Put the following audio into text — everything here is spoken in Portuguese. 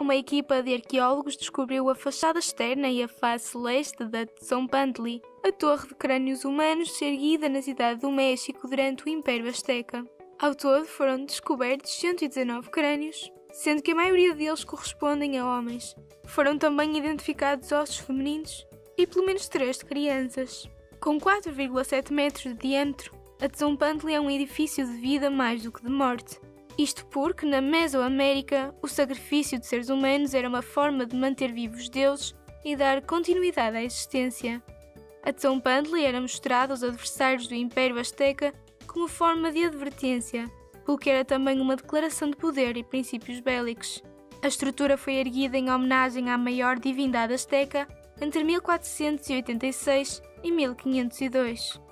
uma equipa de arqueólogos descobriu a fachada externa e a face leste da Tzompantli, a torre de crânios humanos erguida na cidade do México durante o Império Azteca. Ao todo foram descobertos 119 crânios, sendo que a maioria deles correspondem a homens. Foram também identificados ossos femininos e pelo menos três de crianças. Com 4,7 metros de diâmetro, a Tzompantli é um edifício de vida mais do que de morte. Isto porque, na Mesoamérica, o sacrifício de seres humanos era uma forma de manter vivos deuses e dar continuidade à existência. A Tzompantli era mostrada aos adversários do Império Azteca como forma de advertência, pelo que era também uma declaração de poder e princípios bélicos. A estrutura foi erguida em homenagem à maior divindade azteca entre 1486 e 1502.